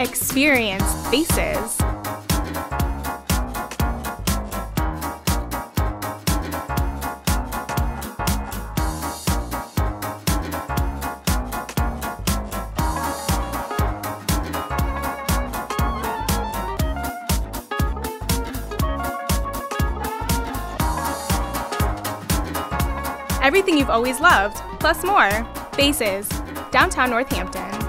Experience faces. Everything you've always loved, plus more. Faces, downtown Northampton.